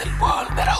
The el volver